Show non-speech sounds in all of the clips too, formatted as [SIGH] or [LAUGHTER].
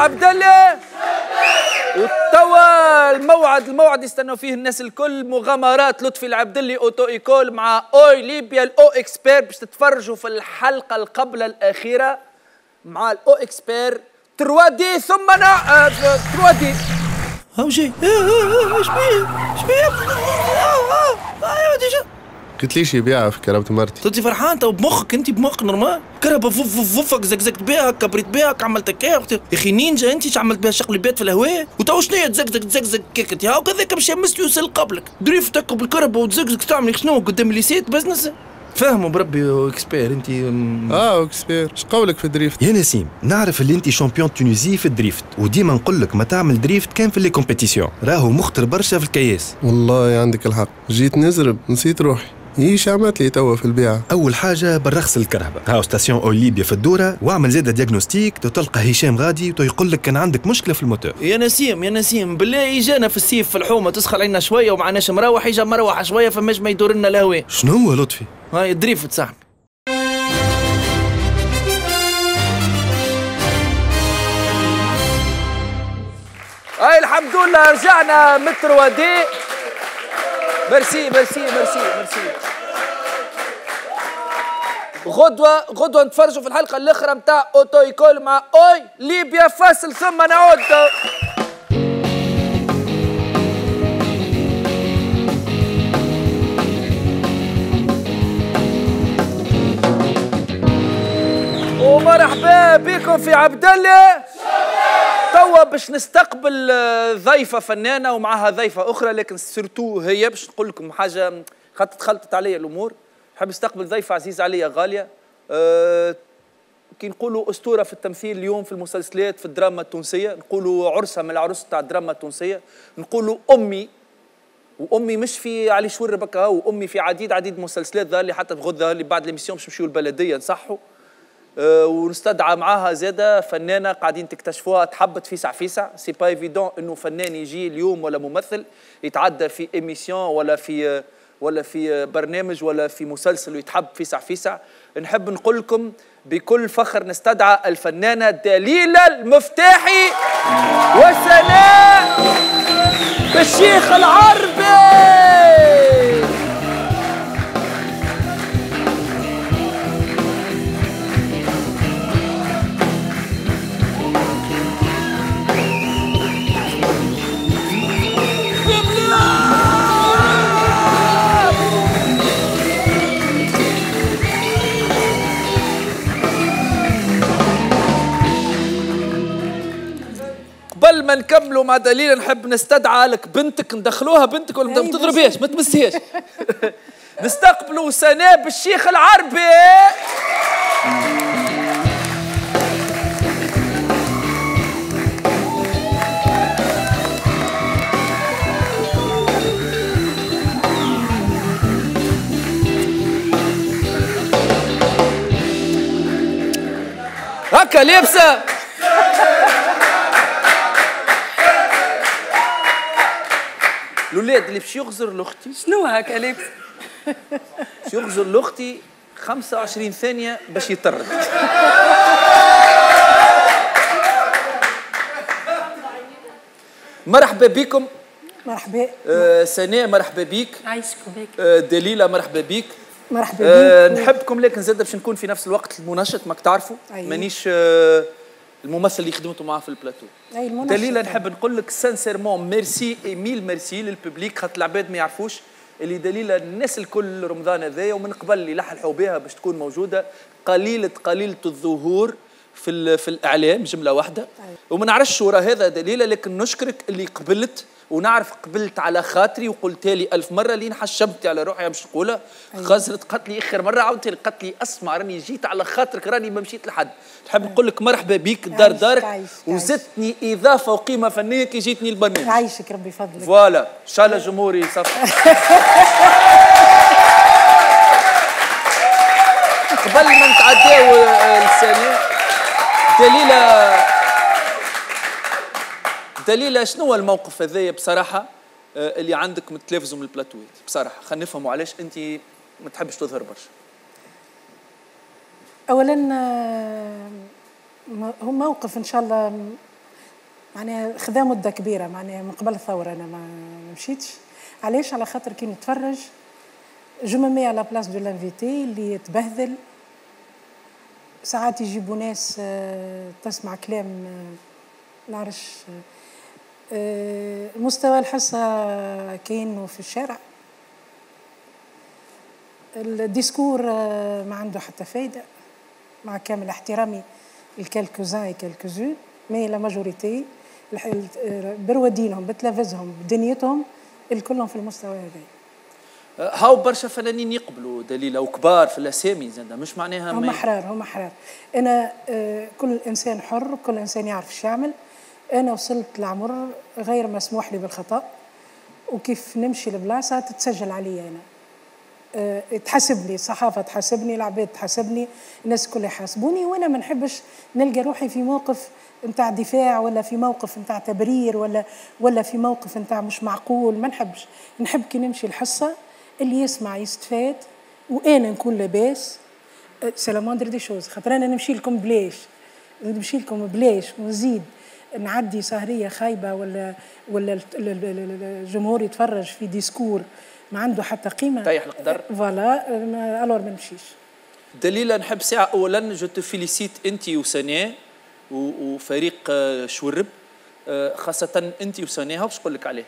عبد الله وتوا الموعد الموعد يستنوا فيه الناس الكل مغامرات لطفي العبدلي اوتو ايكول مع اوي ليبيا الاو اكسبير باش تتفرجوا في الحلقة القبل الاخيره مع الاو اكسبير 3 دي ثم نا 3 دي هاو جاي إيش بيه إيش بيه أيوه قلت ليش يبيعها في كرامة مرتي. انت فرحان؟ تو بمخك انت بمخك نورمال كرهبه فوف فوف فوفك زقزقت بها كبريت بها عملت كيف يا أخي نينجا انت عملت بها شغل بيت في الهواء؟ وتو شنو تزقزق تزقزق كيك انت هاو كذاك باش يمس يوصل قبلك. دريفتك بالكرهبه وتزقزق تعمل شنو؟ قدام الليسيت بزنس؟ فهموا بربي expert انت آه expert إيش قولك في ال drift؟ يا نسيم نعرف اللي انت champion Tunisie في ال drift وديما نقول لك ما تعمل drift كان في les compétitions راهو مخطر برشا في الكياس. والله عندك الحق. جيت نزرب نسيت روحي. إيش عملت لي توا في البيعة أول حاجة برخص الكرهبه هاو station Oilibya في الدورة واعمل زاده diagnostic تو تلقى هشام غادي تو يقول لك كان عندك مشكلة في الموتور. يا نسيم يا نسيم بالله إجانا في الصيف في الحومة تسخن علينا شوية ومعناش مروح يجا مروح شوية فماش ما يدور لنا الهواء شنو هو لطفي؟ هاي drift صاحبي أي الحمد لله رجعنا متر ودي merci merci merci merci غدوة غدوة نتفرجوا في الحلقة الأخرى متاع auto-école مع Oilibya فاصل ثم نعود. ومرحبا بكم في عبد الله. توا باش نستقبل آه، ضيفة فنانة ومعها ضيفة أخرى لكن surtout هي باش نقول لكم حاجة خاطر تخلطت عليا الأمور. نحب نستقبل ضيفة عزيزة عليا غالية. أه كي نقولوا أسطورة في التمثيل اليوم في المسلسلات في الدراما التونسية نقولوا عرسة من العروس تاع الدراما التونسية. نقولوا أمي وأمي مش في علي شور بكا وأمي في عديد عديد مسلسلات ظهر لي حتى في غد لي بعد l'émission باش نمشيو البلدية نصحوا. ونستدعى معاها زادة فنانة قاعدين تكتشفوها تحبت فيسع فيسع c'est pas évident إنه فنان يجي اليوم ولا ممثل يتعدى في émission ولا في ولا في برنامج ولا في مسلسل ويتحب فيسع فيسع نحب نقول لكم بكل فخر نستدعى الفنانة دليلة المفتاحي وسناء بالشيخ العربي! قبل ما نكملوا مع دليل نحب نستدعى لك بنتك ندخلوها بنتك ولا ما تضربيهاش ما تمسيهاش. [LAUGHS] نستقبلوا سناء بالشيخ العربي. هكا لابسة. الاولاد اللي باش يغزر لأختي. شنو هكا لابس [LAUGHS] باش يغزر لأختي 25 ثانية باش يطرد. مرحبا بكم. مرحبا. آه سناء مرحبا بيك. عايشكم بك آه دليلة مرحبا بيك. مرحبا آه بك نحبكم لكن زاد باش نكون في نفس الوقت المنشط ماك تعرفوا أيوة. مانيش آه الممثل اللي خدمته معاه في البلاتو. دليلة نحب نقول لك sincèrement merci et mille merci لل public خاطر العباد ما يعرفوش اللي دليلة الناس الكل رمضان هذايا ومن قبل اللي لحلحوا بها باش تكون موجودة قليلة قليلة الظهور في في الإعلام جملة واحدة. وما نعرفش ورا هذا دليله لكن نشكرك اللي قبلت ونعرف قبلت على خاطري وقلتها لي ألف مرة لين حشمتي على روحي باش نقولها. خزرت قالت لي آخر مرة عاودت لي قالت لي أسمع راني جيت على خاطرك راني ما مشيت لحد. نحب نقول لك مرحبا بيك دار دارك وزدتني إضافة وقيمة فنية كي جيتني البرنامج يعيشك ربي فضلك voilà إن شاء الله جمهوري يصفق [LAUGHS] قبل ما نتعداو الثانية دليلة دليلة شنو هو الموقف هذايا بصراحة آه، اللي عندك التلفزيون من البلاتوات بصراحة خلينا نفهموا علاش أنت ما تحبش تظهر برشا. اولا آه، هو موقف إن شاء الله معناها خذا مدة كبيرة معناها من قبل الثورة أنا ما مشيتش. علاش؟ على خاطر كي نتفرج je me mets à la place de l'invité اللي يتبهذل. ساعات يجيبوا ناس آه، تسمع كلام نعرفش مستوى الحصة كاين في الشارع. الديسكور آه، ما عنده حتى فايدة. مع كامل احترامي الكالكوزان كالكوزون مي لا ماجوريتي آه، برودينهم بتلفزهم بدنيتهم الكلهم في المستوى هذا. هاو برشا فنانين يقبلوا دليلة وكبار في الأسامي زاد مش معناها هم أحرار هم أحرار. أنا آه، كل إنسان حر كل إنسان يعرف إيش يعمل. أنا وصلت لعمر غير مسموح لي بالخطأ وكيف نمشي لبلاصة تتسجل علي أنا. آه، تحاسبني الصحافة تحاسبني العباد تحاسبني الناس كلها يحاسبوني وأنا ما نحبش نلقى روحي في موقف نتاع دفاع ولا في موقف نتاع تبرير ولا ولا في موقف نتاع مش معقول. ما نحبش. نحب كي نمشي الحصة اللي يسمع يستفاد وأنا نكون لاباس. سي دي شوز خاطر أنا نمشي لكم بلاش. نمشي لكم بلاش ونزيد. نعدي سهرية خايبة ولا ولا ال- ال- ال- ال- الجمهور يتفرج في ديسكور ما عنده حتى قيمة. طيح القدر. فوالا الور ما نمشيش. دليلة نحب ساعة أولا جو تو فيليسيت أنت وسناء وفريق آه، شورب. آه، خاصة أنت وسناء باش نقول لك عليه؟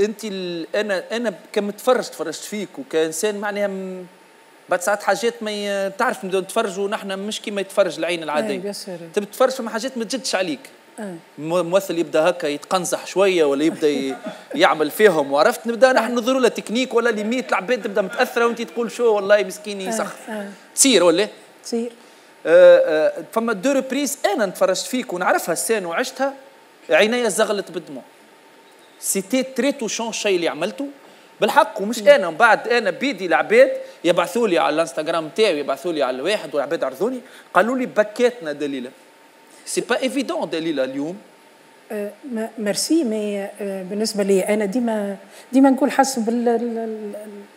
أنت ال- أنا أنا كم تفرجت فيك وكإنسان معناها بعد ساعات حاجات ما ي- تعرف نتفرجوا ونحن مش كيما يتفرج العين sûr. تبي تتفرج فما حاجات ما تجدش عليك. ممثل يبدأ هكا يتقنصح شوية ولا يبدأ يعمل فيهم. وعرفت نبدأ نحن نظروا له تكنيك ولا ليميت العباد تبدأ متأثرة وانت تقول شو والله مسكين يسخف آه. تصير ولا؟ تصير. آه، آه، فما deux reprises أنا تفرجت فيك ونعرفها الـ scène وعشتها عينيا زغلت بالدموع c'était très touchant الشيء اللي عملته. بالحق ومش أنا من بعد أنا بيدي العباد يبعثوا لي على الانستغرام تاعي يبعثوا لي على الواحد والعباد عرضوني قالوا لي بكاتنا دليله c'est pas évident دليله اليوم merci mais بالنسبة لي أنا ديما ديما نقول حسب ال- ال- ال-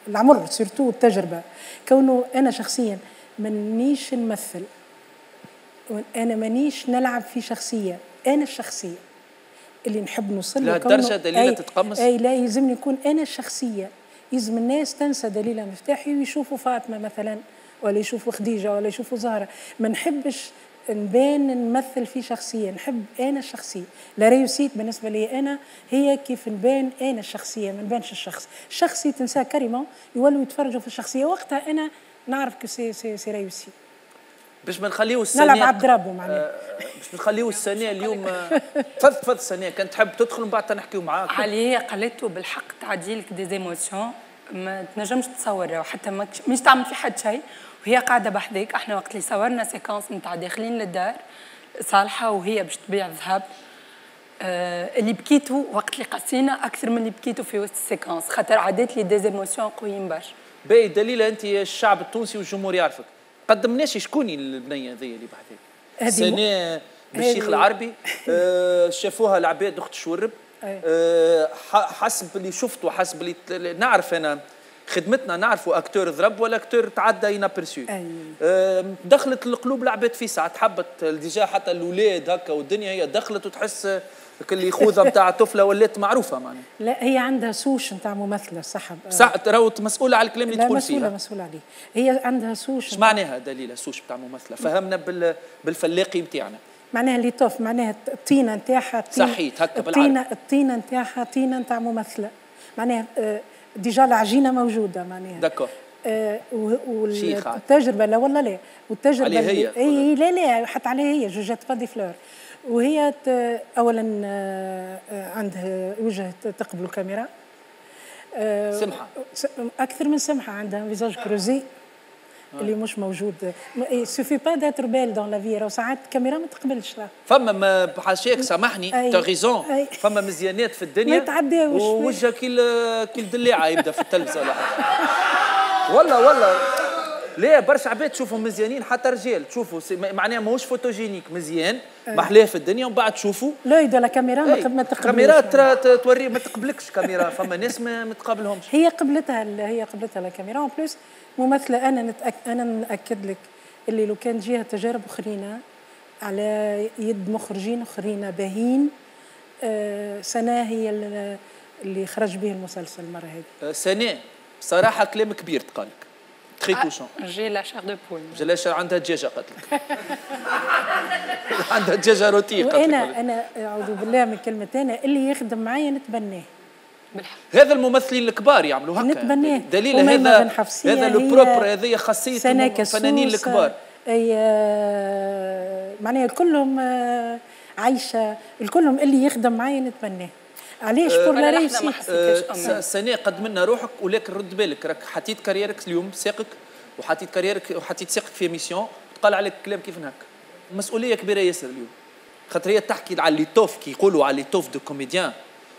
العمر surtout التجربة. كونه أنا شخصيا مانيش نمثل. أنا مانيش نلعب في شخصية. أنا الشخصية. اللي نحب نوصل له لهالدرجة كونه- دليلة أي- تتقمص؟ أي لا يلزمني يكون أنا الشخصية. يلزم الناس تنسى دليلة مفتاحي ويشوفوا فاطمة مثلا ولا يشوفوا خديجة ولا يشوفوا زهرة. ما نحبش نبان نمثل في شخصية نحب أنا الشخصية. لا ريوسيت بالنسبة لي أنا هي كيف نبان أنا الشخصية ما نبانش الشخص. الشخصي تنساه كريمة يولوا يتفرجوا في الشخصية. وقتها أنا نعرف que c'est c'est c'est réussi باش ما نخليو السنة نلعب عبد ربه معناها. باش نخليو السنة [LAUGHS] اليوم آه، تفضل تفضل السنة كان تحب تدخل من بعد نحكيو معاك. علي قالته بالحق تعدي لك des émotions ما تنجمش تصور وحتى ما مش تعمل في حد شيء. وهي قاعدة بحذاك إحنا وقت اللي صورنا séquence نتاع داخلين للدار صالحة وهي باش تبيع ذهب آه اللي بكيتو وقت اللي قسينا أكثر من اللي بكيتو في وسط الـ séquence. خاطر عدات لي des émotions قويين برشا. باهي دليلة أنت الشعب التونسي والجمهور يعرفك. قدمناش شكون البنية ذي اللي بحذاك هذه سناء بالشيخ العربي. آه، شافوها العباد أخت شورب. آه، حسب اللي شفته حسب اللي نعرف أنا. خدمتنا نعرفوا اكتور ضرب ولا اكتور تعدى ينابرسيو أي. دخلت القلوب العباد في ساعه حبت ديجا حتى الأولاد هكا والدنيا هي دخلت وتحس اللي خوذه نتاع طفلة ولات معروفة معناها. [LAUGHS] لا هي عندها سوش نتاع ممثلة صح صح راهو مسؤولة على الكلام اللي تقول مسؤولة فيه مسؤولة عليه. هي عندها سوش. إيش معناها دليل السوش بتاع ممثلة؟ فهمنا بال بالفلاقي نتاعنا معناها اللي طوف معناها الطينه نتاعها صحيت، هكا الطينه الطينه نتاعها طينة نتاع ممثلة. معناها آه، ديجا العجينة موجودة معناها. داكور. آه،. والتجربه لا والله لا. والتجربة عليها هي، إي لا لا حتى عليها هي جو جات با دي فلور. وهي اولا آه، آه، عندها وجه تقبل الكاميرا. آه، سمحة. س- أكثر من سمحة عندها فيزاج كروزي. اللي مش موجود. سوفي با داتر بيل دون لا في راهو ساعات الكاميرا ما تقبلش راه فما ما بحاشاك سامحني. تا غيزون. فما مزيانات في الدنيا ما يتعداوش. ووجهه كي كي الدلاعه يبدأ في التلفزة. [LAUGHS] ولا والله والله. لا برشا عباد تشوفهم مزيانين حتى رجال تشوفوا معناها ماهوش فوتوجينيك مزيان محلاه في الدنيا ومن بعد تشوفوا. لوي دو لا كاميرا ما ما تقبلوش كاميرات توري ما تقبلكش كاميرا فما ناس ما تقابلهمش. هي قبلتها هي قبلتها لا كاميرا. اون بليس ممثلة أنا نتأك أنا نأكد لك اللي لو كان جيها تجارب أخرين على يد مخرجين أخرين باهين آه، هي ال- اللي خرج به المسلسل المرة هذه. سناء بصراحة كلام كبير تقالك تخي توشون جي لا شير دو بول جلاش عندها دجاجه قالت لك عندها دجاجه روتي قالت لك وأنا أنا أعوذ بالله من كلمة أنا. اللي يخدم معايا نتبناه. بالحق. هذا الممثلين الكبار يعملوا هكا. نتبناه. دليل هذا هذا لو بروبر هذه خاصية الفنانين الكبار. أي آه، معناها كلهم آه، عايشة. الكلهم اللي يخدم معايا نتبناه. علاش؟ بور ولا لا لحظة ما ريوسيت حسيتكش أمي. سنة قد منا روحك ولكن رد بالك. راك حطيت كاريرك اليوم ساقك وحطيت كاريرك وحطيت ساقك في ميسيون. تقال عليك كلام كيف هكا مسؤولية كبيرة ياسر اليوم. خاطر هي تحكي على لي توف كي يقولوا على لي توف دو كوميديان.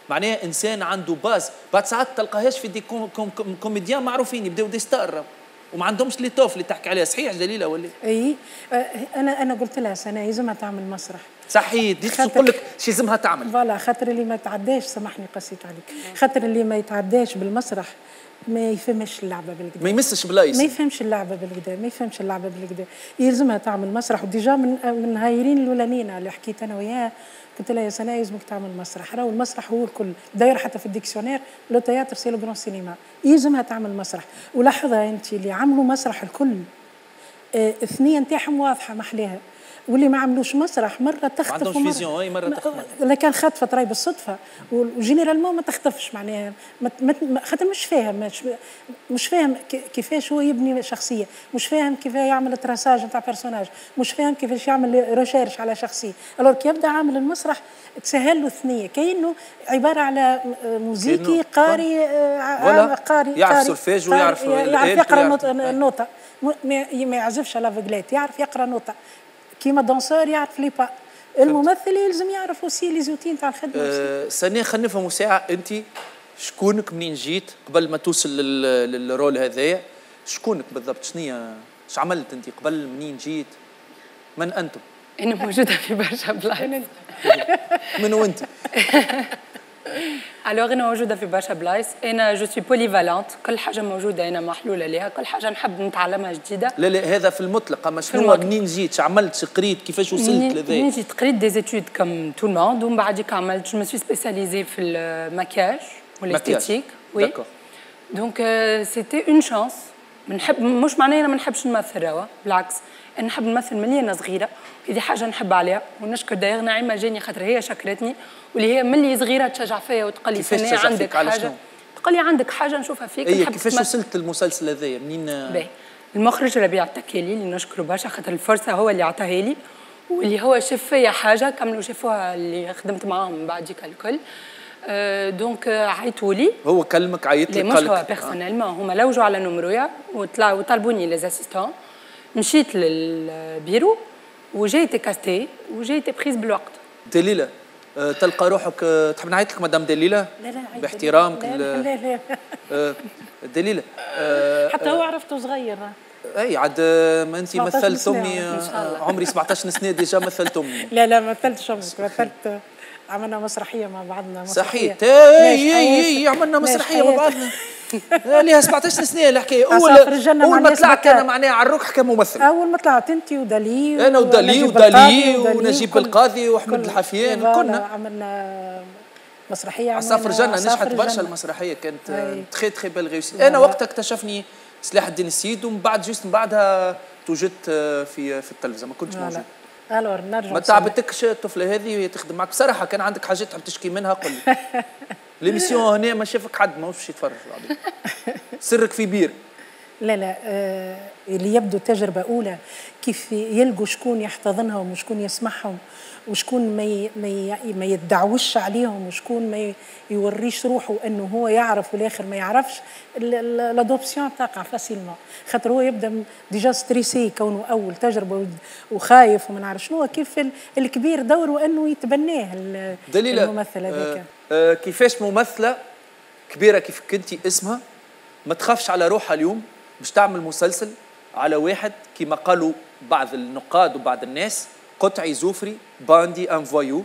معناها إنسان عنده باز بعد ساعات تلقاهاش في دي كوم كوم كوم كوميديان معروفين يبداو دي ستار. وما عندهمش لي توف اللي تحكي عليها. صحيح جليلة ولا أي آه، أنا أنا قلت لها سنة يلزمها تعمل مسرح. صحيح دي نقول لك شي لازمها تعمل. فوالا خاطر اللي ما يتعداش سامحني قسيت عليك. خاطر اللي ما يتعداش بالمسرح ما يفهمش اللعبة بالكدا ما يمسش بلايص ما يفهمش اللعبة بالكدا ما يفهمش اللعبة بالكدا يلزمها تعمل مسرح. وديجا من من هايرين الأولانيين اللي حكيت أنا وياها قلت لها يا سناء يلزمك تعمل مسرح راهو المسرح هو الكل. داير حتى في الديكسيونير لو تياتر سي لو جران سينما يلزمها تعمل مسرح ولاحظها انت اللي عملوا مسرح الكل. آه، الثنيه نتاعهم واضحة محلاها واللي ما عملوش مسرح مرة تخطف عندهمش ومرة- فيزيون، مرة ما- تخطف. اذا كان خاطفه راهي بالصدفة. و généralement ما تخطفش معناها. خاطر مش فاهم مش, فاهم كيفاش هو يبني شخصية. مش فاهم كيف يعمل traçage نتاع personnage مش فاهم كيفاش يعمل recherche على شخصية. alors كي يبدأ عامل المسرح تسهل له الثنية. كأنه عبارة على musicien قاري آه، voilà. قاري يعرف سولفيج ويعرف يعرف يقرأ النوتة ما- يعزفش على فيغلات يعرف يقرأ نوتة. كيما danseur يعرف les pas. الممثل يلزم يعرف aussi les outils نتاع الخدمة. أه ثانيا خلينا نفهموا ساعة أنت شكونك منين جيت قبل ما توصل لل- لل rôle هذايا؟ شكونك بالضبط؟ شنيا اش عملت أنت قبل؟ منين جيت؟ من أنتم؟ أنا موجودة في برشا بلايص. [LAUGHS] من وأنت؟ [LAUGHS] alors أنا موجودة في برشا بلايص أنا je suis polyvalente كل حاجة موجودة أنا محلولة ليها. كل حاجة نحب نتعلمها جديدة. لا لا هذا في المطلق. أما شنو. منين جيت؟ عملت قريت؟ كيفاش وصلت منين لذاك جيت؟ قريت des études comme tout le monde ومن بعديك عملت je suis spécialisée في الماكياج وال esthétique et décor donc c'était une chance بنحب مش معناه أنا ما نحبش نمثل بالعكس نحب نمثل من أنا صغيرة. هذه حاجة نحب عليها ونشكر داير نعيمة جاني خاطر هي شكرتني واللي هي ملي صغيرة تشجع فيا وتقول لي تشجع عندك؟ على حاجة؟ تقول لي عندك حاجة نشوفها فيك نحب كيفاش. وصلت للمسلسل هذايا منين؟ باهي. المخرج ربيع التكالي اللي نشكره برشا خاطر الفرصة هو اللي عطاها لي واللي هو شاف فيا حاجة كملوا شافوها اللي خدمت معاهم من بعديك الكل. أه donc آه، عيطوا لي. هو كلمك عيط لك مش هو personnellement هما لوجوا على نمرويا وطلعوا وطلبوني les assistants مشيت للبيرو وجيت castée وجيت prise بالوقت دليلة أه تلقى روحك أه تحب نعيط لك مدام دليلة لا لا. باحترامك لا لا, لا. أه دليلة حتى هو عرفته صغير أي عاد ما انت 17 مثلت أمي. عمري 17 سنة déjà مثلت أمي لا لا مثلت أمك مثلت عملنا مسرحية مع بعضنا مسرحية. صحيح ناش اي حياة. اي عملنا ناش مسرحية مع حياة. بعضنا آه، ليها 17 سنة الحكاية اول مع أول ما طلعت. أنا معناها على الركح كممثل أول ما طلعت أنت ودالي أنا ودالي ودالي ونجيب القاضي وأحمد الحفيان كنا عملنا مسرحية عصافر عملنا عصافر نجحت برشا. المسرحية كانت. très très bien réussie أنا. وقتها اكتشفني سلاح الدين السيد ومن بعد juste من بعدها توجدت في في التلفزة ما كنتش موجود alors نرجع ما تعبتكش الطفلة هذه وهي تخدم معك؟ بصراحة كان عندك حاجات تحب تشكي منها؟ قل لي. [LAUGHS] l'émission هنا ما شافك حد ما وش يتفرج. [LAUGHS] سرك في بير. لا لا آه اللي يبدو تجربة أولى كيف يلقوا شكون يحتضنهم وشكون يسمعهم. وشكون ما ما يدعوش عليهم وشكون ما يوريش روحه إنه هو يعرف والآخر ما يعرفش. l'adoption تقع facilement. خاطر هو يبدأ déjà stressé كونه أول تجربة وخايف وما نعرف شنو كيف ال- الكبير دوره إنه يتبناه الممثل هذاك. آه آه كيفاش ممثلة كبيرة كيف كنتي اسمها ما تخافش على روحها اليوم باش تعمل مسلسل على واحد كما قالوا بعض النقاد وبعض الناس قطعي زوفري bandit un voyou.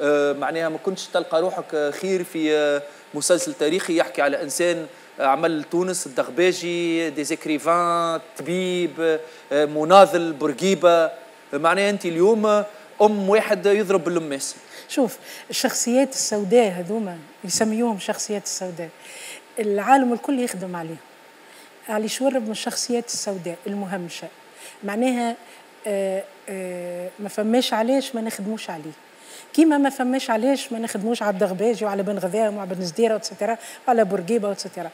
آه معناها ما كنتش تلقى روحك آه، خير في آه مسلسل تاريخي يحكي على إنسان عمل تونس الدغباجي des écrivains طبيب مناضل بورقيبة. معناها أنت اليوم أم واحد يضرب باللماس شوف الشخصيات السوداء هذوما يسميوهم الشخصيات السوداء. العالم الكل يخدم عليهم. علي شورب من الشخصيات السوداء؟ المهمشة. معناها آه ما فماش علاش ما نخدموش عليه. كيما ما فماش علاش ما نخدموش على الدغباجي وعلى بن غذاهم وعلى بن زديره et cetera وعلى بورقيبة et cetera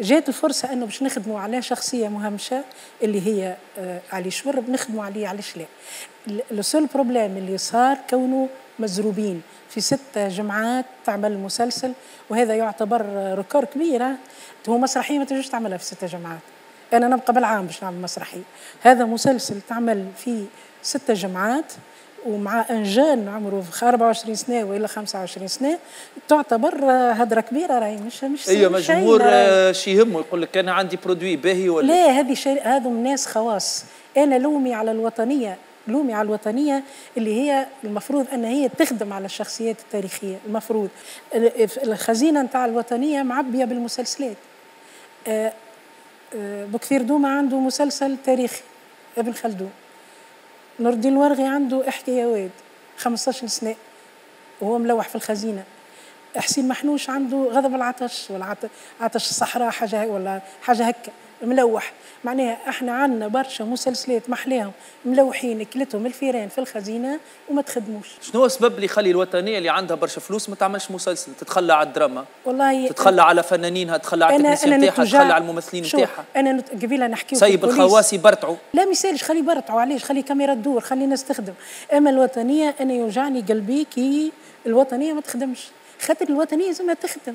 جات الفرصة إنه باش نخدموا على شخصية مهمشة اللي هي آه علي شورب نخدموا عليه علاش لا. le seul problème اللي صار كونه مزروبين في ست جمعات تعمل مسلسل وهذا يعتبر record كبير هو مسرحية ما تنجمش تعملها في ست جمعات. أنا نبقى بالعام باش نعمل مسرحية. هذا مسلسل تعمل في ست جمعات ومع un jeune عمره 24 سنة وإلا 25 سنة تعتبر هدرة كبيرة راهي مش مش اي مجموعه آه، شي يهمه يقول لك أنا عندي produit باهي ولا؟ لا هذه شيء هذم ناس خواص. أنا لومي على الوطنية لومي على الوطنية اللي هي المفروض أن هي تخدم على الشخصيات التاريخية. المفروض الخزينة نتاع الوطنية معبية بالمسلسلات. آه، آه، بكثير دوما عنده مسلسل تاريخي ابن خلدون. نور الدين الورغي عنده احكي يا واد 15 سنة وهو ملوح في الخزينة. حسين محنوش عنده غضب العطش ولا عطش الصحراء حاجة ولا حاجة هكا. ملوح. معناها إحنا عندنا برشا مسلسلات محلاهم ملوحين كلتهم الفيران في الخزينة وما تخدموش. شنو هو السبب اللي يخلي الوطنية اللي عندها برشا فلوس ما تعملش مسلسل؟ تتخلى على الدراما والله تتخلى على فنانينها تتخلى على التكنيسيان نتاعها تتخلى على الممثلين نتاعها. أنا قبيلة نحكي سيب الخواسي برتعوا لا ما يسالش خلي برتعوا علاش؟ خلي كاميرا تدور خلي الناس تخدم. أما الوطنية أنا يوجعني قلبي كي الوطنية ما تخدمش. خاطر الوطنية لازمها تخدم.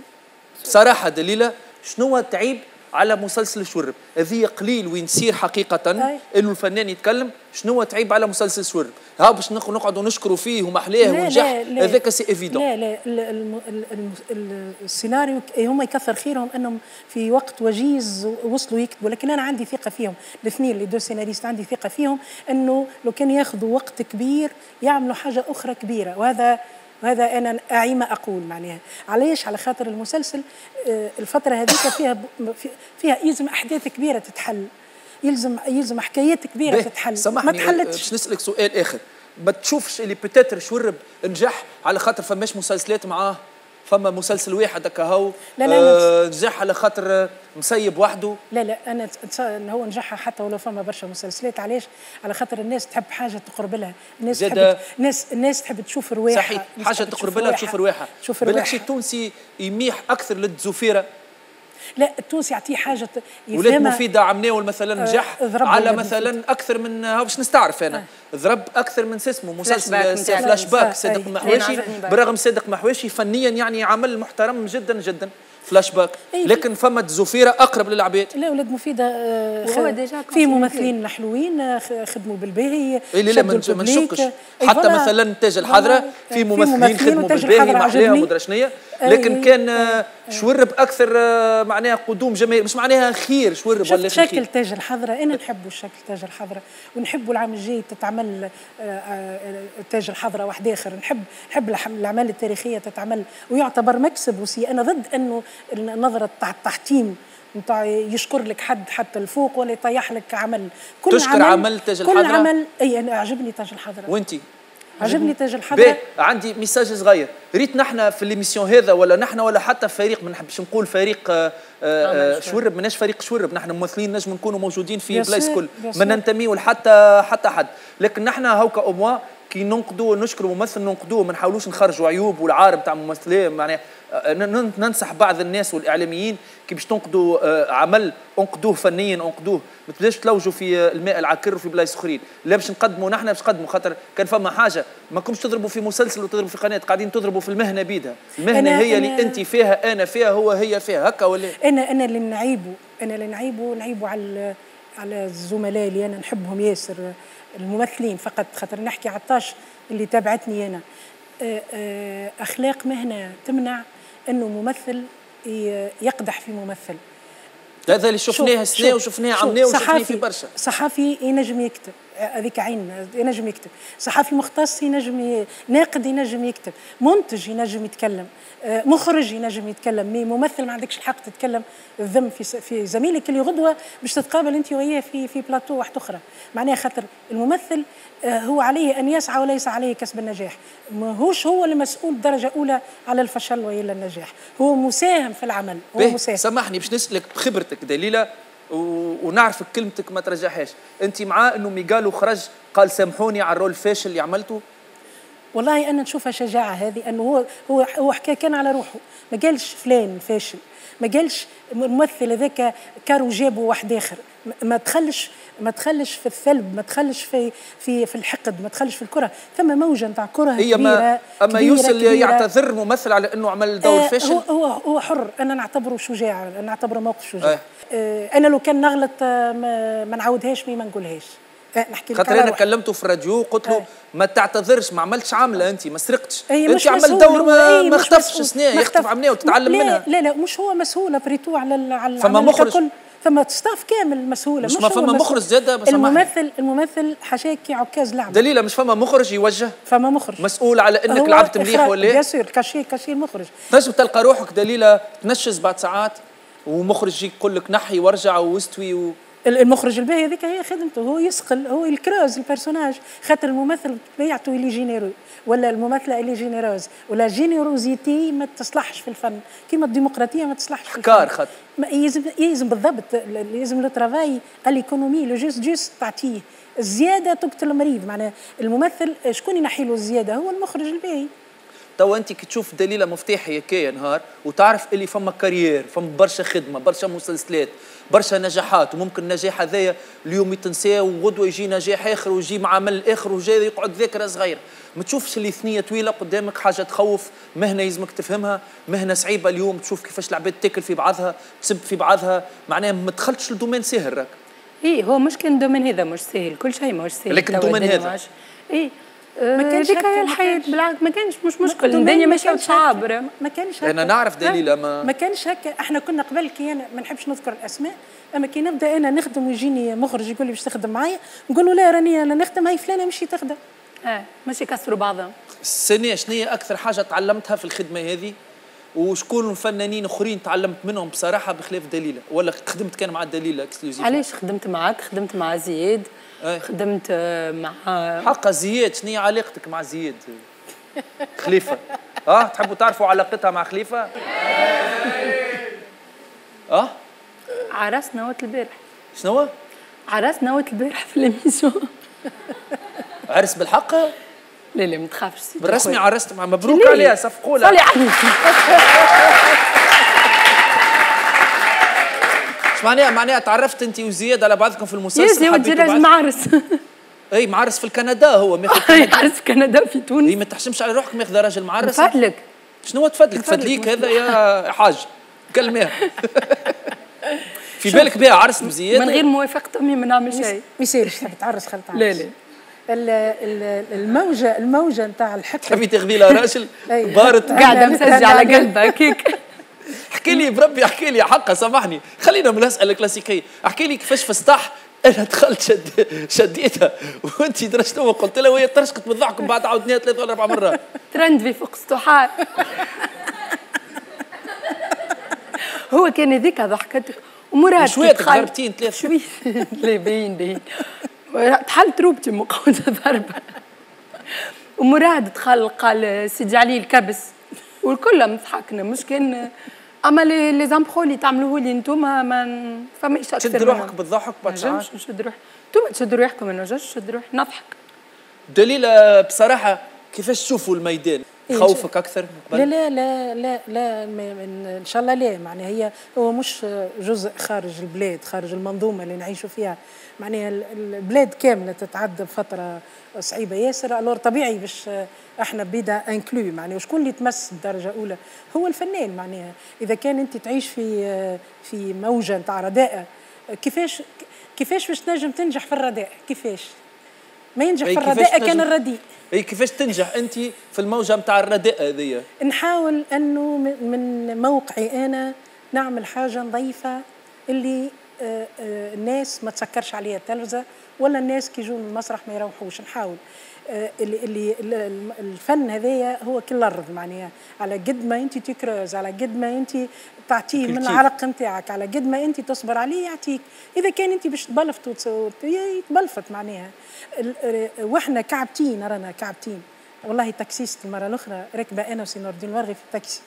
صراحة دليلة شنو تعيب على مسلسل شورب. هذه قليل وين تصير حقيقة إنه الفنان يتكلم شنو تعيب على مسلسل شورب. ها باش نقعدوا نشكروا فيه ومحلاه ونجح. هذاك c'est évident لا لا. السيناريو هما يكثر خيرهم أنهم في وقت وجيز وصلوا يكتبوا. لكن أنا عندي ثقة فيهم. الاثنين les deux scénaristes عندي ثقة فيهم أنه لو كان ياخذوا وقت كبير يعملوا حاجة أخرى كبيرة. وهذا وهذا أنا اعي ما أقول معناها؟ علاش على خاطر المسلسل آه، الفترة هذيك فيها فيها يلزم أحداث كبيرة تتحل يلزم يلزم حكايات كبيرة تتحل. سامحني ما تحلتش. باش نسألك سؤال آخر. ما تشوفش اللي بتاتر شورب نجح على خاطر فماش مسلسلات معاه؟ فما مسلسل واحد هكا هو لا لا آه نجح على خاطر مسيب وحده. لا لا أنا هو نجح حتى ولو فما برشا مسلسلات علاش؟ على خاطر الناس تحب حاجة تقرب لها. الناس تحب الناس الناس تحب تشوف رواحة. صحيح حاجة تقرب لها تشوف رواحة. تشوف رواحة. التونسي يميل أكثر للزفيره لا التونسي يعطيه حاجة ولاد مفيدة عمناول مثلا آه، نجح آه على مثلا أكثر من باش نستعرف أنا. آه. ضرب أكثر من اسمه مسلسل فلاش باك صادق محواشي برغم صادق محواشي فنيا يعني عمل محترم جدا جدا. فلاش باك. لكن فما زفيرة أقرب للعباد لا ولاد مفيدة آه في ممثلين حلوين آه، خدموا بالباهي لا لا ما نشكش. حتى مثلا تاج الحضرة في ممثلين خدموا بالباهي محلاهم ودرا شنيا لكن كان آه، شورب أكثر آه، معناها قدوم جماهير مش معناها خير شورب ولا شكل خير. تاج الحضرة؟ أنا نحبوا الشكل تاج الحضرة ونحبوا العام الجاي تتعمل تاج الحضرة واحد آخر. نحب نحب الأعمال التاريخية تتعمل ويعتبر مكسب وسي أنا ضد أنه النظرة تاع التحطيم نتاع يشكر لك حد حتى الفوق ولا يطيح لك عمل. كل تشكر عمل, عمل تاج الحضرة؟ كل عمل أي أنا عجبني تاج الحضرة. وانت عجبني تاج الحضرة. عندي message صغير. ريت نحن في l'émission هذا ولا نحن ولا حتى فريق ما نحبش نقول فريق آآ آآ شورب ماناش فريق شورب نحن ممثلين نجم نكونوا موجودين في بلايص كل ما ننتميوا لحتى حتى حد. لكن نحن هوكا أو كي ننقدوا نشكروا ممثل ننقدوه ما نحاولوش نخرجوا عيوب والعار نتاع ممثلين. معناها ننصح بعض الناس والإعلاميين كي باش تنقدوا آه، عمل انقدوه فنيا انقدوه. ما تبداش تلوجوا في الماء العكر وفي بلايص أخرين. لا باش نقدموا نحن باش نقدموا خاطر كان فما حاجة. ما كنتش تضربوا في مسلسل وتضربوا في قناة قاعدين تضربوا في المهنة بيدها. المهنة هي اللي انت فيها أنا فيها هو هي فيها. هكا ولا؟ أنا أنا اللي نعيبه أنا اللي نعيبه نعيبه على على الزملاء اللي أنا نحبهم. ياسر الممثلين فقط. خاطر نحكي على الطاش اللي تابعتني أنا. آه، آه، أخلاق مهنة تمنع إنه ممثل يقدح في ممثل. هذا اللي شفناه سنه وشفناه عمناه وشفناه في برشا. صحفي ينجم يكتب. هذيك عين ينجم يكتب. صحفي مختص ينجم. ناقد ينجم يكتب. منتج ينجم يتكلم. آه، مخرج ينجم يتكلم. مي ممثل ما عندكش الحق تتكلم. الذم في في زميلك اللي غدوة باش تتقابل أنت وياه في في بلاتو واحدة أخرى. معناها خاطر الممثل آه، هو عليه أن يسعى وليس عليه كسب النجاح. ماهوش هو اللي مسؤول درجة أولى على الفشل وإلا النجاح. هو مساهم في العمل. هو مساهم. سامحني باش نسألك بخبرتك دليلة. ونعرفك كلمتك ما ترجعهاش. انت مع انه ميغالو خرج قال سامحوني على الرول الفاشل اللي عملته. والله أنا نشوفها شجاعة هذه أنه هو هو هو حكى كان على روحه. ما قالش فلان فاشل ما قالش الممثل هذاك كارو جابوا واحد آخر. ما- تخلش ما تخلش في الثلب ما تخلش في في في الحقد ما تخلش في الكره. ثم موجة نتاع كرة هي كبيرة ما أما كبيرة يوصل كبيرة. يعتذر الممثل على إنه عمل دور آه، فاشل؟ هو هو هو حر. أنا نعتبره شجاع نعتبره موقف شجاع. آه. آه. أنا لو كان نغلط آه، ما, نعاودهاش مي ما نقولهاش. نحكي لك خاطر أنا. كلمته في راديو قلت له آه. ما تعتذرش ما عملتش عامله أنت ما سرقتش انت مش عملت دور ما, ما مش اختفش. سنين ما يخطف. عمليه وتتعلم لا منها لا لا مش هو مسؤول بريتو على على فما مخرج. ثم ستاف كامل مسؤوله مش ما هو فما. مخرج زادة، بس. الممثل الممثل حشاكي عكاز لعبة دليله مش فما مخرج يوجه فما مخرج مسؤول على إنك لعبت مليح. ولا بيان إيه؟ سور كاشي كاشي المخرج تنجم تلقى روحك دليلة تنشز بعد ساعات ومخرج يجيك يقول لك نحي وارجع واستوي و... ال- المخرج الباهي هذيك هي خدمته هو يصقل هو الكراز ال personnage خاطر الممثل بطبيعته اللي généreux ولا الممثلة اللي généreuse ولا générosité ما تصلحش في الفن. كيما الديمقراطية ما تصلحش في الفن. خاطر. يلزم يلزم بالضبط ال- يلزم le travail l'économie le juste juste تعطيه الزياده تقتل المريض معناها الممثل شكون ينحي له الزيادة؟ هو المخرج الباهي. توا انت كي تشوف دليله مفتاحي هكايا نهار وتعرف اللي فما carrière فما برشا خدمة برشا مسلسلات برشا نجاحات وممكن النجاح هذايا اليوم يتنساه وغدوة يجي نجاح آخر ويجي مع عمل آخر وجاي يقعد ذاكرة صغيرة. ما تشوفش اللي ثنية طويلة قدامك حاجة تخوف مهنة يلزمك تفهمها مهنة صعيبة اليوم تشوف كيفاش العباد تاكل في بعضها تسب في بعضها معناها ما دخلتش ل domaine ساهل راك. اي هو مش كان ال domaine هذا مش سهل كل شيء مش سهل لكن ال domaine هذا. اي هذيك هكا، هي ما الحياة كانش. بالعكس. ما كانش مش مشكل الدنيا ما ماشية كانش هكا. وتصعب ما كانش هكا. أنا نعرف دليله ما ما كانش هكا. إحنا كنا قبل كي أنا ما نحبش نذكر الأسماء أما كي نبدأ أنا نخدم ويجيني مخرج يقول لي باش تخدم معايا نقول له لا راني أنا نخدم هاي فلانة مشي تخدم. آه ماشي يكسروا بعضهم. السنة شنو هي أكثر حاجة تعلمتها في الخدمة هذه؟ وشكون فنانين آخرين تعلمت منهم بصراحة بخلاف دليله ولا خدمت كان مع دليله exclusif؟ علاش خدمت معاك؟ خدمت مع زياد. خدمت آه، مع حق زياد شنو هي علاقتك مع زياد؟ [LAUGHS] خليفة. آه تحبوا تعرفوا علاقتها مع خليفة؟ [LAUGHS] آه؟ عرس نوات البارح. شنو هو؟ عرس نوات البارح في ليميسيون عرس بالحق؟ لا لا ما تخافش بالرسمي. عرست مع مبروك ليه؟ عليها صفقوا صلي لها [LAUGHS] عليك إيش معناها معناها تعرفت انت وزياد على بعضكم في يا المسلسل؟ زي ودي حبيتوا راجل بعض؟ معرس. [LAUGHS] أي معرس في الكندا هو ماخذ كندا عرس في [LAUGHS] كندا في تونس. ما تحشمش على روحك ماخذ راجل معرس. نفدلك شنو هو تفدلك تفدلك تفدليك هذا يا [LAUGHS] حاج. كلمها في بالك بها عرس بزياد من غير موافقة امي ما نعمل شيء. ما يصيرش تحب تعرس خلط لا لا. ال- ال- الموجه الموجة نتاع الحقد. تحبي تاخذي لها راجل. بارت مسجة أنا- على قلبك هيك. احكي لي بربي احكي لي حقا سامحني. خلينا من الأسئلة الكلاسيكية. احكي لي كيفاش السطح أنا دخلت شد شديتها. وانت درجت هو قلت لها وهي طرشقت من الضحك من بعد عاودناها ثلاث ولا أربع مرات ترند في فوق سطوحات هو كان هذيك ضحكتك ومراد شوية ضربتين ثلاثة. شوية. لا باين باين. تحلت روبتي مقعودة ضربة ومراد دخل قال سيدي علي الكبس. والكل ضحكنا. مش كان أما لي لي زامبخو اللي تعملوه لي انتوما ما فماش أكثر تشد منهم. روحك بالضحك ما بعد ساعات نجمش نشد روحي انتوما تشدوا روحكم أنا نجمش نشد روحي نضحك. دليل بصراحة كيفاش تشوفوا الميدان؟ خوفك أكثر؟ لا لا لا لا لا إن شاء الله لا معناها هي هو مش جزء خارج البلاد خارج المنظومة اللي نعيشوا فيها. معناها ال- البلاد كاملة تتعدى بفترة صعيبة. ياسر الور طبيعي باش إحنا بدا انكلو معناها وشكون اللي تمس بدرجة أولى؟ هو الفنان معناها. إذا كان أنت تعيش في في موجة نتاع رداء كيفاش كيفاش باش تنجم تنجح في الرداء كيفاش؟ ما ينجح في الرداء كان الرديء. أي كيفاش تنجح أنت في الموجة نتاع الرداء هذيا؟ نحاول أنه من- من موقعي أنا نعمل حاجة نظيفة اللي آه، آه، الناس ما تسكرش عليها التلفزه ولا الناس كي يجون المسرح ما يروحوش. نحاول. اللي اللي ال- الفن هذايا هو كل الأرض معناها على قد ما انت تكرز على قد ما انت تعطيه من. العرق نتاعك على قد ما انت تصبر عليه يعطيك. إذا كان انت باش تبلفت يتبلفت معناها. آه، وإحنا كعبتين رانا كعبتين. والله taxiste المرة الأخرى راكبة أنا وسي نور الدين الورغي في التاكسي.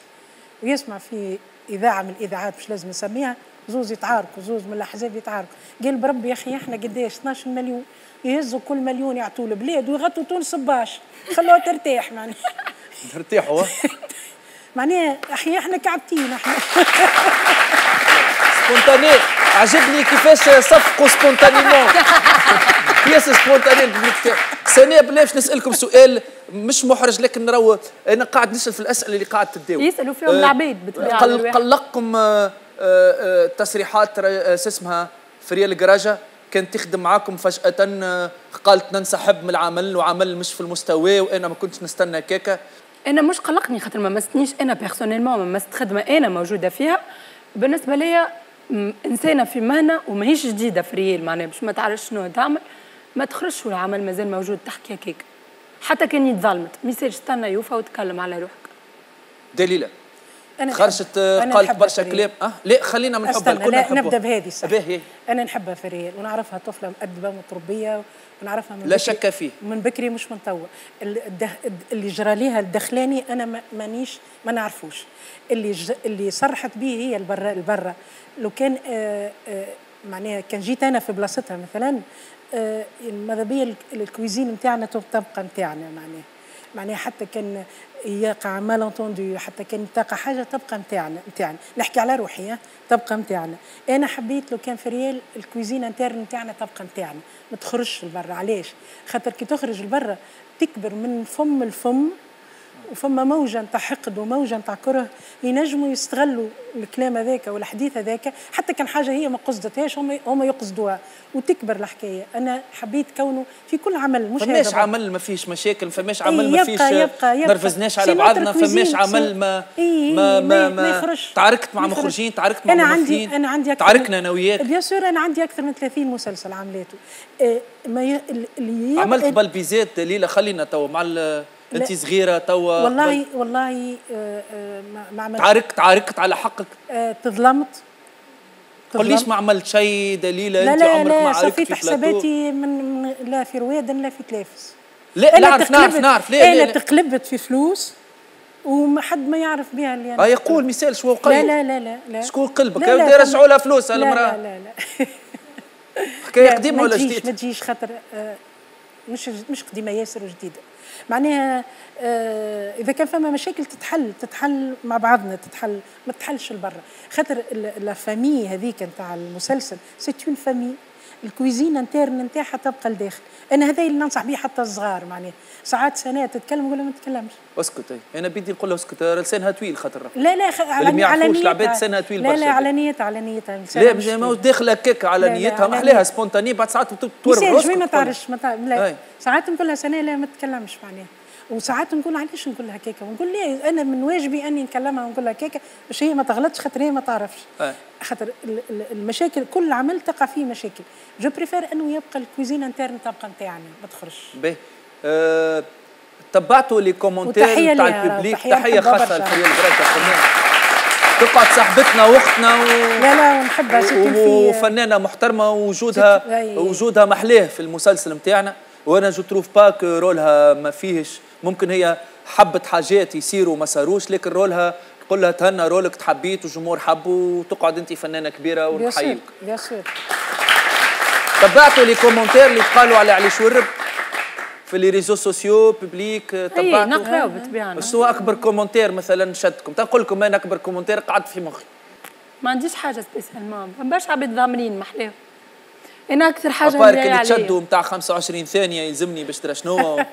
ويسمع في إذاعة من الإذاعات مش لازم نسميها. زوز يتعاركوا زوز من الأحزاب يتعاركوا قال بربي يا أخي إحنا قداش؟ 12 مليون. يهزوا كل مليون يعطوا البلاد ويغطوا تونس باش خلوها ترتاح معناها. [LAUGHS] ارتاحوا [LAUGHS] معناها أخي إحنا كعبتين إحنا. [LAUGHS] spontané. عجبني كيفاش صفقوا spontanément. yes spontané. ثانيا بلاش نسألكم سؤال مش محرج لكن نرى أنا قاعد نسأل في الأسئلة اللي قاعد تداول يسألوا فيهم العباد بالطبيعة. قلقكم آه، آه، آه، تصريحات آه، شو اسمها فريال الجراجة كانت تخدم معاكم فجأة آه، قالت ننسحب من العمل وعمل مش في المستوى وأنا ما كنتش نستنى كيكه أنا مش قلقني خاطر ما مستنيش أنا personnellement ما مست خدمة أنا موجودة فيها. بالنسبة ليا إنسانة في مهنة وماهيش جديدة فريال معناها باش ما تعرفش شنو تعمل. ما تخرجش والعمل مازال موجود تحكي هكاك. حتى كان يتظلمت. ما يصيرش استنى يوفى وتكلم على روحك. دليلة. أنا خرجت أنا قالت برشا فريال. كلام آه لا خلينا من حبها الكل لا نحبوها. نبدأ بهذه صح باهي أنا نحبها في ريال ونعرفها طفلة مؤدبة ومتربيه ونعرفها من لا شك فيه. من بكري مش من توا اللي جرى ليها الدخلاني أنا ما- مانيش ما نعرفوش. اللي ج... اللي صرحت به هي البرا البرا لو كان آه آه معناها كان جيت أنا في بلاصتها مثلا آه ماذا بيا ال- الكويزين نتاعنا تبقى نتاعنا معناها. معناها حتى كان يقع مال انتوندو حتى كان تقع حاجة تبقى نتاعنا نتاعنا نحكي على روحي تبقى نتاعنا أنا حبيت لو كان فريال ال cuisine interne نتاعنا تبقى نتاعنا ما تخرجش لبرا. علاش؟ خاطر كي تخرج لبرا تكبر من فم الفم وفما موجة نتاع حقد وموجة نتاع كره ينجموا يستغلوا الكلام هذاك والحديث هذاك. حتى كان حاجة هي ما قصدتهاش هم هم يقصدوها. وتكبر الحكاية. أنا حبيت كونه في كل عمل مش فماش عمل ما فيش مشاكل فماش إيه، عمل ما فيش يبقى- يبقى. نرفزناش على بعضنا فماش عمل ما إيه، ما ما, ما يخرجش. تعاركت مع ما. مخرجين تعاركت مع ممثلين عندي أنا عندي أكثر تعاركنا أنا وياك بيان سور أنا عندي أكثر من 30 مسلسل عملته. ما ي... اللي عملت بلبيزات دليله خلينا توا مع انت صغيرة توا والله والله آه، آه، ما- ما عملت. تعاركت تعاركت على حقك. آه، تظلمت. قوليش تظلمت. ما عملت شيء دليله لا انت لا عمرك ما لا عاركت صفيت في بلاتو. حساباتي من, من لا في رواد لا في تلافس. لا أنا نعرف نعرف نعرف. لا أنا لا, لا. تقلبت في فلوس وما حد ما يعرف بها اللي أنا آه يقول مثال شو لا قلب. لا لا لا لا. شكون قلبك؟ لا، لا، يرجعوا لها فلوس لا المرأة. لا لا لا. حكاية لا، قديمة ما ولا تجيش ما جديده تجيش خاطر آه، مش مش قديمة ياسر وجديده معناها آه، إذا كان فما مشاكل تتحل تتحل مع بعضنا تتحل ما تتحلش لبرا. خاطر la famille هذيك نتاع المسلسل c'est une famille ال cuisine interne نتاعها تبقى لداخل أنا هذا اللي ننصح به حتى الصغار معناها ساعات سنوات تتكلم لها ما تتكلمش أسكت أنا بدي نقول له أسكت راه لسانها طويل خاطر لا لا خ... يعرفوش على العباد. سنها طويل لا. لا على نيتها على نيتها لا مش. داخلة كيك على لا، لا، نيتها على ما احلاها نيتها. سبونتاني بعد ساعات تور مثال راسك شوي ما. تعرفش ما تعرف لا أي. ساعات نقول لها سنة لا ما تتكلمش معناها وساعات نقول علاش نقول لها هكاكا ونقول لها أنا من واجبي أني نكلمها ونقول لها هكاكا باش هي ما تغلطش خاطر هي ما تعرفش. خاطر ال- ال- المشاكل كل عمل تقع فيه مشاكل. جو بريفير أنه يبقى الكوزين انترن تبقى نتاعنا ما تخرجش. باهي أه تبعتوا لي نتاع ليها، ال public تحية خاصة. لفريال فنان تقعد صاحبتنا وأختنا و... لا لا ونحبها وفنانة محترمة أي. وجودها محلاه في المسلسل نتاعنا وأنا je trouve que رولها ما فيهش ممكن هي حبت حاجات يصيروا ما صاروش لكن رولها تقول لها تهنى رولك تحبيت والجمهور حبه وتقعد انت فنانة كبيرة ونحييك. سور تبعتوا لي كومنتير اللي قالوا على علي شورب في لي ريزو سوسيو ببليك إي تبعتوا. نقراو بالطبيعه شنو أكبر كومنتير مثلا شدكم. تنقول لكم أنا أكبر كومنتير قعد في مخي. ما عنديش حاجة سبيسيالمون باش عباد ضامرين محلاهم أنا أكثر حاجة ابارك اللي. تشدوا نتاع 25 ثانية يلزمني باش ترى شنو. [LAUGHS]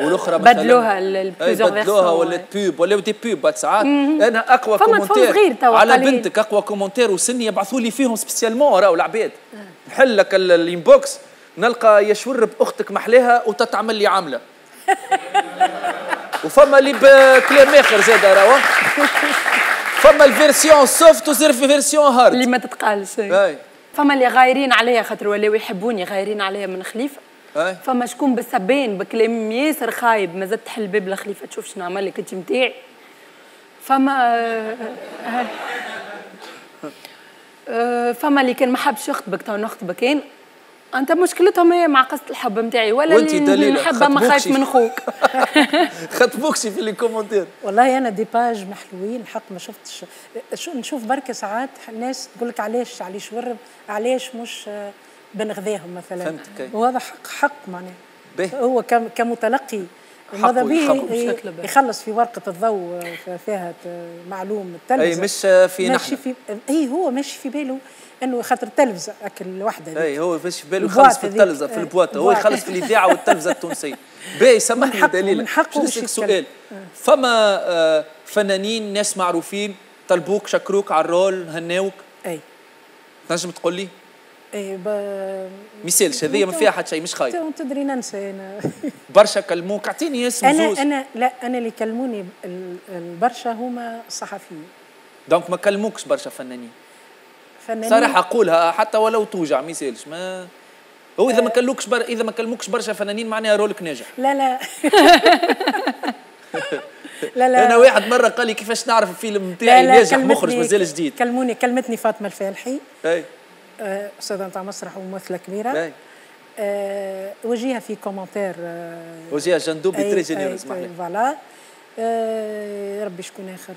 والأخرى مثلا بدلوها ال- ال- أي plusieurs بدلوها ولا. بوب ولا دي بوب بعد ساعات أنا أقوى كومنتير على. بنتك أقوى كومنتير وسني يبعثوا لي فيهم سبيسيالمون راهو العباد. نحل لك ال- الانبوكس نلقى يشورب أختك محلاها وتتعمل لي عامله [LAUGHS] وفما اللي بكلام آخر زاد راهو. فما الفيرسيون سوفت وزير في فيرسيون هارد اللي ما تتقالش. فما اللي غايرين عليا خاطر ولاو يحبوني غايرين عليا من خليفة. أي. فما شكون بالسبين بكلام ياسر خايب مازال تحل باب الخليفه تشوف شنو عمل لك انت متاعي فما آه، آه، آه، فما اللي كان ما حبش يخطبك تو نخطبك كان أنت مشكلتهم هي مع قصة الحب نتاعي ولا اللي نحبها ما خايف خطبوكشي. من خوك. [LAUGHS] خطبوكش في لي كومونتير والله أنا دي باج محلوين الحق ما شفتش. شو- نشوف بركة ساعات الناس تقول لك علاش علي شورب علاش مش آه، بنغذاهم مثلا. فهمتك،. وهذا حق حق معناه. هو كم- كمتلقي. ماذا به. يخلص في ورقة الضوء فيها معلوم التلفزة. أي مش في ماشي في أي هو ماشي في باله إنه خاطر التلفزة أكل الوحدة أي هو فاش في باله يخلص في هذيك. التلفزة في البواطة. هو. يخلص في الإذاعة والتلفزة التونسية. باهي سامحني من حقه- دليل من حقه باش نسألك. سؤال فما آه، فنانين ناس معروفين طلبوك شكروك على الرول هناوك؟ أي. تنجم تقول لي؟ اي ب... مثالش هذه ما فيها حتى شيء مش خايب. تو- تدري ننسى أنا. [LAUGHS] برشا كلموك. أعطيني اسم أنا زوز. أنا لا أنا اللي كلموني ال- البرشا هما الصحفيين donc ما كلموكش برشا فنانين. فنانين صراحة قولها حتى ولو توجع ما يسألش. ما هو إذا ما كلموكش بر... إذا ما كلموكش برشا فنانين معناها رولك ناجح. لا لا. [LAUGHS] لا لا. أنا واحد مرة قال لي كيفاش نعرف الفيلم نتاعي ناجح مخرج مازال جديد؟ كلموني كلمتني فاطمة الفالحي. آه، استاذه نتاع مسرح وممثله كبيرة. اي آه، وجيها في commentaire آه، وجيه جندوبي très généreux voilà. آه، ربي شكون آخر.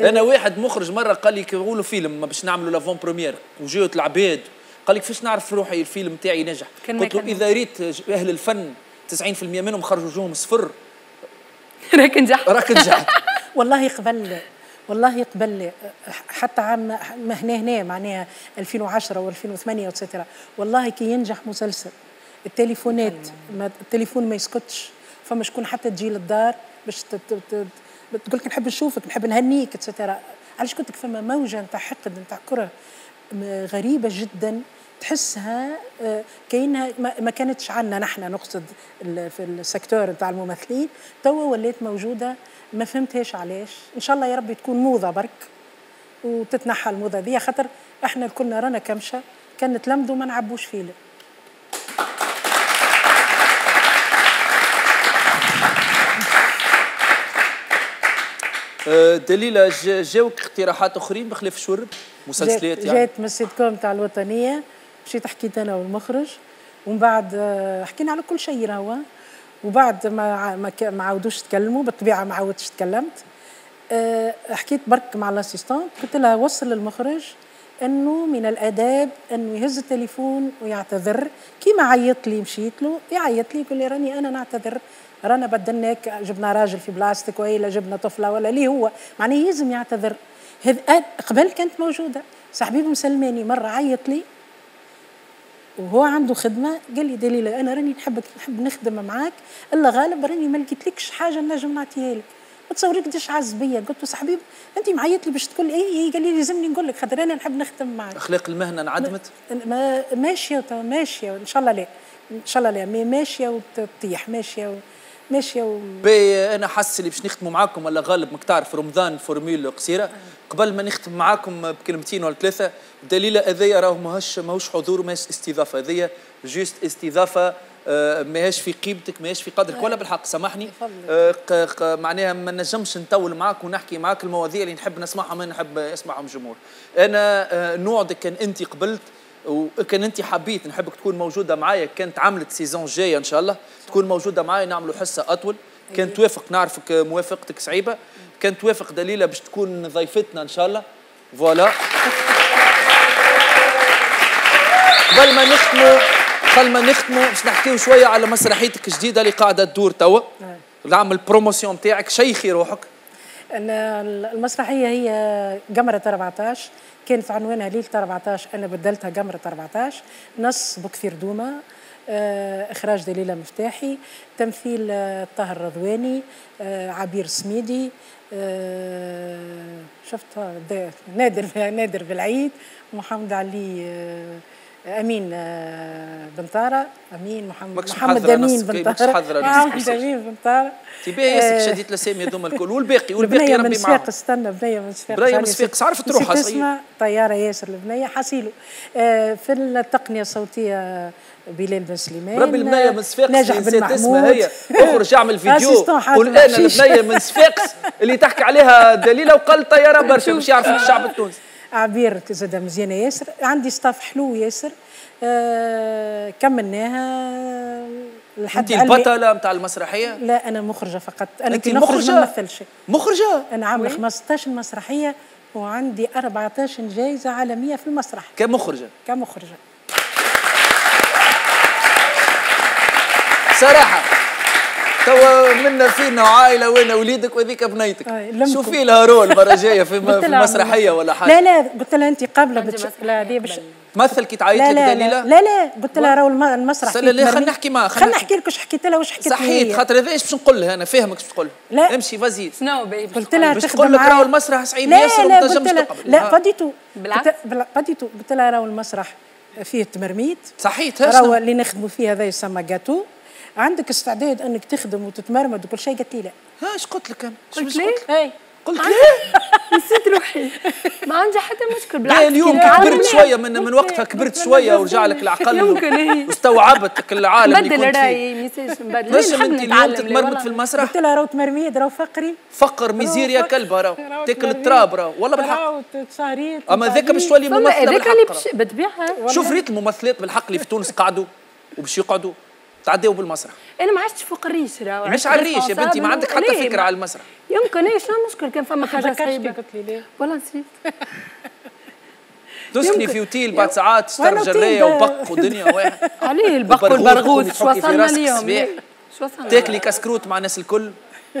أنا واحد مخرج مرة قال لي كي نقولوا فيلم ما باش نعملوا l'avant-première وجيت العباد قال لي كيفاش نعرف روحي الفيلم تاعي نجح؟ قلت له إذا ريت أهل الفن 90% منهم خرجوا وجوههم صفر. [LAUGHS] راك نجحت. راك نجحت. [LAUGHS] والله قبل. والله قبل حتى عام ما هنا هنا معناها 2010 و2008 وتسترا والله كي ينجح مسلسل التليفونات ما التليفون ما يسكتش. فما شكون حتى تجي للدار باش تقول لك نحب نشوفك نحب نهنيك اتسترا علاش قلت لك فما موجة نتاع حقد نتاع كرة غريبة جدا. تحسها آه، كأنها ما كانتش عندنا نحن نقصد في السيكتور نتاع الممثلين. توا ولات موجودة ما فهمتهاش علاش. إن شاء الله يا ربي تكون موضة برك وتتنحى الموضة دي. خاطر إحنا كنا رانا كمشة كان نتلمدوا ما نعبوش فيلم. آه، دليلة جا- جاوك اقتراحات أخرين بخلاف شورب؟ مسلسلات يعني؟ جات من السيت كوم تاع الوطنية. مشيت حكيت أنا والمخرج ومن بعد آه، حكينا على كل شيء راهو وبعد ما ما, عاودوش تكلموا بالطبيعة ما عاودتش تكلمت. آه، حكيت برك مع ال assistante قلت لها وصل للمخرج إنه من الأداب إنه يهز التليفون ويعتذر. كيما عيط لي مشيت له يعيط لي يقول لي راني أنا نعتذر. رانا بدلناك جبنا راجل في بلاصتك ولا جبنا طفلة ولا ليه هو. معناه يلزم يعتذر. قبل كانت موجودة. صاحبي مسلماني مرة عيط لي وهو عنده خدمة قال لي دليله أنا راني نحبك نحب نخدم معاك إلا غالب راني ما لقيتلكش حاجة نجم نعطيها لك. ما تصوري قداش عز بيا. قلت له صاحبي انت معيط لي باش تقول اي اي قال لي لازمني نقول لك خاطر أنا نحب نخدم معاك. أخلاق المهنة انعدمت؟ ما ماشية ماشية إن شاء الله لا إن شاء الله لا مي ماشية وتطيح ماشية و... ماشية و... باهي أنا حاسس اللي باش نختموا معاكم ولا غالب ماك تعرف رمضان formule قصيرة. قبل ما نختم معاكم بكلمتين ولا ثلاثة دليله هذايا راهو ماهوش ماهوش حضور ماهوش استضافة. هذايا juste استضافة آه، ماهيش في قيمتك ماهيش في قدرك ولا بالحق سامحني. آه، معناها ما نجمش نطول معاك ونحكي معاك المواضيع اللي نحب نسمعها ما نحب يسمعهم الجمهور أنا آه، نوعدك كان أنت قبلت وكان أنت حبيت نحبك تكون موجودة معايا كانت عملت saison جاية إن شاء الله. تكون موجودة معايا نعملوا حصة أطول. كان توافق نعرفك موافقتك صعيبة. كان توافق دليله باش تكون ضيفتنا إن شاء الله. voilà. قبل ما نختموا قبل ما نختموا باش نحكيو شوية على مسرحيتك الجديدة اللي قاعدة تدور توا. نعمل promotion نتاعك شيخي روحك. أنا المسرحية هي قمرة 14 كانت عنوانها ليلة 14 أنا بدلتها قمرة 14 نص بكثير دومة آه، إخراج دليلة مفتاحي. تمثيل آه، طاهر رضواني. آه، عبير سميدي. شفتها ده- نادر نادر بالعيد محمد علي آه، أمين آه، بن طاره أمين محمد ماكش محمد [LAUGHS] أمين بن طاره. محمد أمين بن طاره تبي ياسك آه، شديت الاسامي هذوما الكل والباقي والباقي من ربي معاهم صفاقس استنى بنيه من صفاقس بنية من صفاقس، عرفت روحها. اسمها طيارة ياسر البنية حصيله آه، في التقنية الصوتية بلال بن سليمان ربي البنيه من صفاقس ناجح اللي بن نسيت اسمها محمود. هي أخرج أعمل [LAUGHS] فيديو. قول أنا. البنيه من صفاقس اللي تحكي عليها دليلة وقال طياره برشا باش يعرف الشعب التونسي. عبير زاد مزيانه ياسر. عندي ستاف حلو ياسر. آه كملناها لحد انت البطلة نتاع المسرحية؟ لا أنا مخرجة فقط. أنا نخرج مخرجة؟ ما نمثلش مخرجة؟ أنا عاملة 15 مسرحية وعندي 14 جائزه عالمية في المسرح. كمخرجة. كمخرجة. صراحة توا منا فينا وعائله وين وليدك وهذيك بنيتك. شوفي لها رول مرة جاية [LAUGHS] في, لها مسرحية ولا حاجة لا لا قلت لها أنت قابله عندي بتش... مسرحية لا دي. تمثل كي تعيط لا لك لا دليله لا لا قلت لها راهو الم- المسرح سلا فيه لا، خلينا. نحكي معاها، خلينا نحكي. لك واش حكيت لها واش حكيت لي صحيت. خاطر هذا إيش باش نقول لها أنا فاهمك باش تقول لا. امشي فازي شنو باهي قلت لها باش تخدم تقول لك. راهو المسرح صعيب لا ياسر لا وما تنجمش لها تقبل لا آه. بديتو بالعكس. بديتو قلت لها راهو المسرح فيه تمرميد صحيت راهو اللي نخدموا فيه هذا يسمى جاتو عندك استعداد انك تخدم وتتمرمد وكل شيء؟ قالت لي لا. ها إيش قلت لك؟ أنا قلت باش لي؟ قلت اي قلت ليه [LAUGHS] نسيت روحي. ما عندي حتى مشكل بالعكس. لا اليوم كبرت. شوية من من وقتها. كبرت شوية ورجع لك [LAUGHS] العقل يمكن [LAUGHS] هي واستوعبت العالم اللي كنت فيه. رايي message نبدل انت اليوم تتمرمد. في المسرح؟ قلت لها راهو تمرميد راهو فقري. فقر ميزيريا راهو كلب راهو تاكل. التراب راهو والله بالحق. راهو أما ذاك باش. تولي ممثلة هذاك اللي. بالطبيعه شوف ريت الممثلات بالحق اللي في تونس قعدوا وباش يقعدوا تعداو بالمسرح. أنا ما عشتش فوق الريش راه. مش على الريش يا بنتي ما عندك حتى فكرة على المسرح. يمكن إيش شنو المشكل كان فما حاجة صعيبة. قلت لي ليه؟ والله نسيت. [LAUGHS] تسكني. في أوتيل بعد ساعات أوتيل جريه وبق ودنيا [LAUGHS] واحد. عليه البق والبرغوث شو وصلنا اليوم؟ شو وصلنا؟ تاكلي كسكروت مع الناس الكل.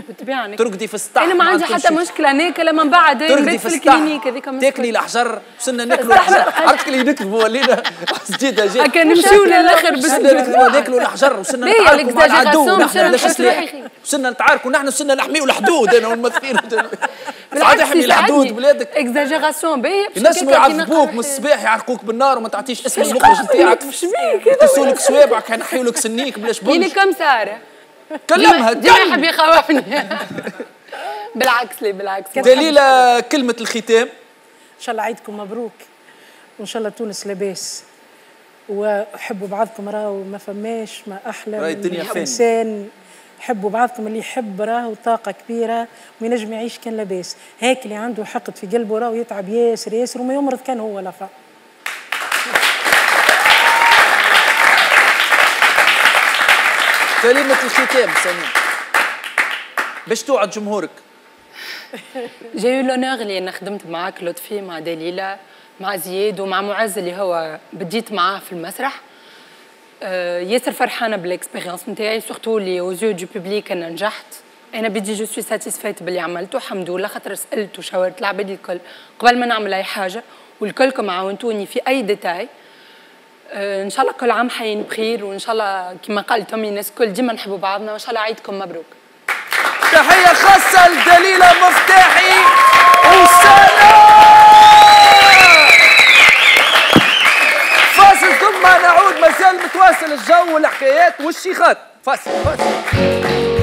بالطبيعه ترقدي في السطح أنا ما عندي حتى. مشكلة. ناكل من بعد ترقدي نبات في ال clinique هذيك مشكلة. تاكلي الحجر وصلنا [LAUGHS] ناكلوا الحجر عرفت اللي نكذبوا ولينا جديده جديده هكا نمشيو للآخر نكذبوا ناكلوا الحجر وصلنا نتعاركوا مع العدو. نحن. وصلنا نتعاركوا. نحن وصلنا نحميوا الحدود أنا والممثلين بالعكس احمي الحدود بلادك. exagération باهي ينجموا يعذبوك. من الصباح يعرقوك بالنار وما تعطيش اسم المخرج نتاعك مش بيك يدسوا لك صوابعك ينحيوا لك سنيك بلاش بنج. كم ساره كلمها كلمها يخوفني. [LAUGHS] بالعكس لي بالعكس. دليلة كلمة الختام. إن شاء الله عيدكم مبروك. وإن شاء الله تونس لاباس. وحبوا بعضكم راهو ما فماش ما أحلى راهي من الدنيا. إنسان. حبوا بعضكم اللي يحب راهو طاقه كبيرة. وينجم يعيش كان لاباس. هيك اللي عنده حقد في قلبه راهو يتعب ياسر ياسر وما يمرض كان هو لفا كلمة الختام سمير باش توعد جمهورك؟ j'ai l'honneur اللي أنا خدمت معاك لطفي مع دليلة مع زياد ومع معز اللي هو بديت معاه في المسرح. آه، ياسر فرحانة ب l'expérience نتاعي surtout اللي aux yeux du public أنا نجحت. أنا بدي je suis satisfaite باللي عملته الحمد لله خاطر سألت وشاورت العباد الكل. قبل ما نعمل أي حاجة والكلكم عاونتوني في أي détail إن شاء الله كل عام حين بخير وإن شاء الله كما قال تومي الناس الكل ديما نحبوا بعضنا وإن شاء الله عيدكم مبروك. تحية خاصة لدليلة مفتاحي وسنة فاصل ثم نعود مازال متواصل الجو والحكايات والشيخات. فاصل فاصل.